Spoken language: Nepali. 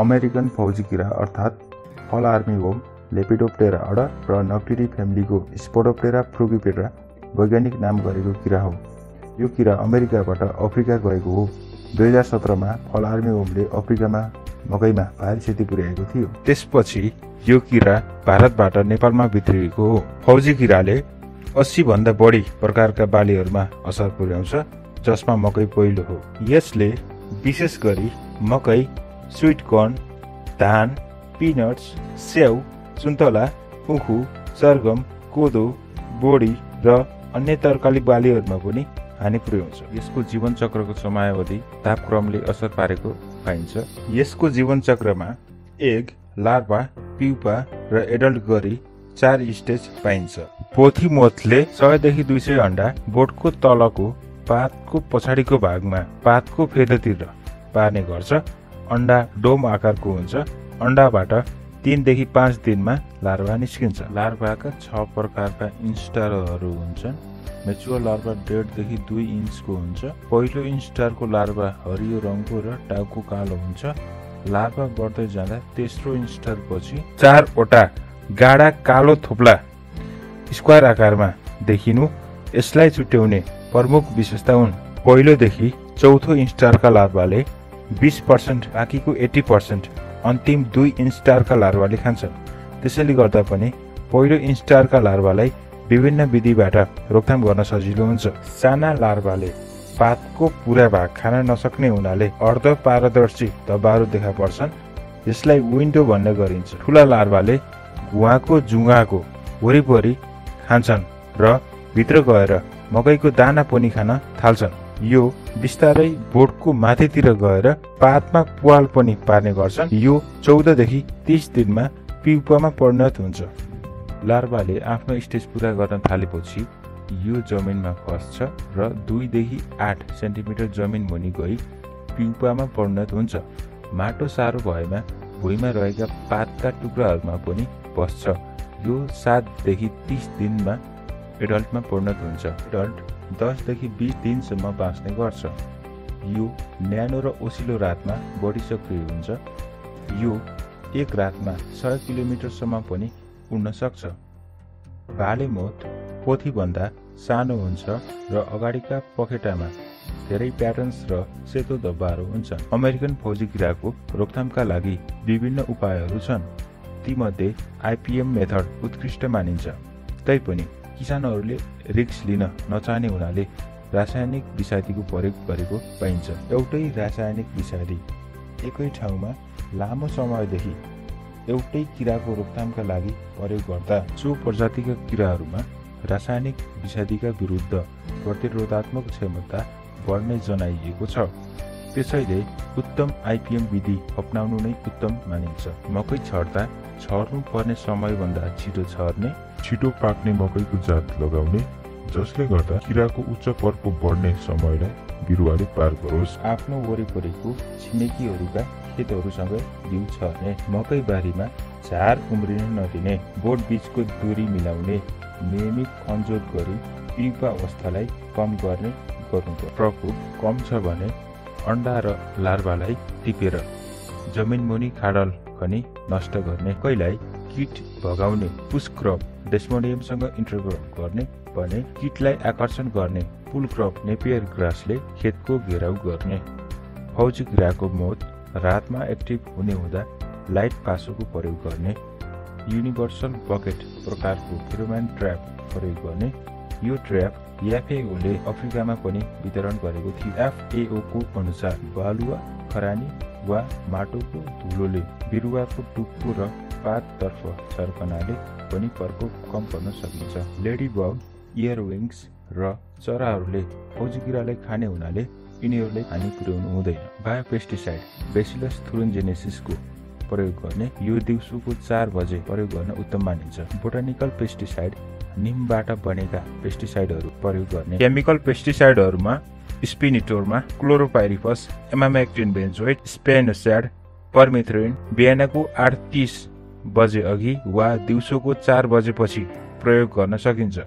अमेरिकन फौजी किरा अर्थात् फल आर्मी होम लेपिडोप्टेरा अडर र नक्टिडी फ्यामिलीको स्पोडोप्टेरा फ्रुगिपेट्रा वैज्ञानिक नाम गरेको किरा हो। यो किरा अमेरिकाबाट अफ्रिका गएको हो। दुई हजार सत्रमा फल आर्मी होमले अफ्रिकामा मकैमा भारी क्षति पुर्याएको थियो। त्यसपछि यो किरा भारतबाट नेपालमा भित्रिएको हो। फौजी किराले अस्सी भन्दा बढी प्रकारका बालीहरूमा असर पुर्याउँछ जसमा मकै पहिलो हो। यसले विशेष गरी मकै स्विट कर्न धान पिनट्स स्याउ सुन्तला उखु सरगम कोदो बोडी र अन्य तरकारी बालीहरूमा पनि हानि पुर्याउँछ यसको जीवन चक्रको समयावधि तापक्रमले असर पारेको पाइन्छ। यसको जीवन चक्रमा एग लार्वा पिउपा र एडल्ट गरी चार स्टेज पाइन्छ। पोथी मोथले सयदेखि दुई सय अन्डा बोटको तलको पातको पछाडिको भागमा पातको फेदतिर पार्ने गर्छ। अन्डा डोम आकारको हुन्छ। अन्डाबाट तिनदेखि पाँच दिनमा लार्भा निस्किन्छ। लार्भाका छ प्रकारका इन्स्टारहरू हुन्छन् मेचुअर लार्भा डेढदेखि दुई इन्चको हुन्छ। पहिलो इन्स्टारको लार्भा हरियो रङको र टाउको कालो हुन्छ। लार्भा बढ्दै जाँदा तेस्रो इन्स्टार पछि चारवटा गाडा कालो थोप्ला स्क्वायर आकारमा देखिनु यसलाई छुट्याउने प्रमुख विशेषता हुन्। पहिलोदेखि चौथो इन्स्टारका लार्भाले बिस पर्सेन्ट बाँकीको एट्टी पर्सेन्ट अन्तिम दुई इन्स्टारका लार्भाले खान्छन्। त्यसैले गर्दा पनि पहिलो इन्स्टारका लार्भालाई विभिन्न विधिबाट रोकथाम गर्न सजिलो हुन्छ। साना लार्भाले पातको पुरा भाग खान नसक्ने हुनाले अर्ध पारदर्शी धब्बाहरू देखा पर्छन्। यसलाई विन्डो भन्ने गरिन्छ। ठुला लार्भाले गुवाको जुङ्गाको वरिपरि खान्छन् र भित्र गएर मकैको दाना पनि खान थाल्छन्। यो बिस्तारै बोटको माथितिर गएर पातमा पुवाल पनि पार्ने गर्छन्। यो चौधदेखि तिस दिनमा पिउपामा परिणत हुन्छ। लार्भाले आफ्नो स्टेज पुरा गर्न थालेपछि यो जमिनमा खस्छ र दुईदेखि आठ सेन्टिमिटर जमिन मुनि गई पिउपामा परिणत हुन्छ। माटो साह्रो भएमा भुइँमा रहेका पातका टुक्राहरूमा पनि बस्छ। यो सातदेखि तिस दिनमा एडल्टमा परिणत हुन्छ। एडल्ट दसदेखि बिस दिनसम्म बाँच्ने गर्छ। यो न्यानो र ओसिलो रातमा बढी सक्रिय हुन्छ। यो एक रातमा सय किलोमिटरसम्म पनि उड्न सक्छ। भालेमोत पोथीभन्दा सानो हुन्छ र अगाडिका पखेटामा धेरै प्याटर्न्स र सेतो धब्बाहरू हुन्छन् अमेरिकन फौजी किराको रोकथामका लागि विभिन्न उपायहरू छन्। तीमध्ये आइपिएम मेथड उत्कृष्ट मानिन्छ। तैपनि किसानहरूले रिक्स लिन नचाहने हुनाले रासायनिक विषादीको प्रयोग गरेको पाइन्छ। एउटै रासायनिक विषादी एकै ठाउँमा लामो समयदेखि एउटै किराको रोकथामका लागि प्रयोग गर्दा सो प्रजातिका किराहरूमा रासायनिक विषादीका विरुद्ध प्रतिरोधात्मक क्षमता बढ्ने जनाइएको छ। त्यसैले उत्तम आइपिएम विधि अप्नाउनु नै उत्तम मानिन्छ। मकै छर्दा पर्ने समयभन्दा छिटो छर्ने छिटो पाक्ने मकैको जात लगाउने जसले गर्दा किराको उच्च प्रकोप बढ्ने समयलाई बिरुवाले पार गरोस्। आफ्नो वरिपरिको छिमेकीहरूका खेतहरूसँग बिउ छर्ने मकै बारीमा झार उम्रिन नदिने बोट बीचको दूरी मिलाउने नियमित खनजोत गरी पिउपा अवस्थालाई कम गर्ने गर्नु प्रकोप कम छ भने अन्डा र लार्भालाई टिपेर जमिन मुनि खाडल खनी नष्ट गर्ने कैलाई किट भगाउने पुस्क्रप डेस्मोडियमसँग इन्टरक्रप गर्ने भने किटलाई आकर्षण गर्ने पुल क्रप नेपियर ग्रासले खेतको घेराउ गर्ने। फौजी किराको मौत रातमा एक्टिभ हुने हुँदा लाइट पासोको प्रयोग गर्ने। युनिभर्सल बकेट प्रकारको फिरोम्यान ट्र्याप प्रयोग गर्ने। यो ट्र्याप एफएओले अफ्रिकामा पनि वितरण गरेको थियो। एफएओको अनुसार बालुवा खरानी वा माटोको धुलोले बिरुवाको टुप्पो र पाततर्फ छर्कनाले पनि प्रकोप कम गर्न सकिन्छ। लेडी बग इयरविङ्स र चराहरूले फौजी खाने हुनाले यिनीहरूले हानि पुर्याउनु हुँदैन। बायोपेस्टिसाइड बेसिलस थुरुन्जेनेसिसको प्रयोग गर्ने यो दिउँसोको चार बजे प्रयोग गर्न उत्तम मानिन्छ। बोटानिकल पेस्टिसाइड निमबाट बनेका पेस्टिसाइडहरू प्रयोग गर्ने। केमिकल पेस्टिसाइडहरूमा स्पिनिटोरमा क्लोरोपाइरिफस एमामेक्टिन बेन्जोइड स्पेनोस्याड पर्मिथ्रिन बिहानको आठ तिस बजे अघि वा दिउँसोको चार बजेपछि प्रयोग गर्न सकिन्छ।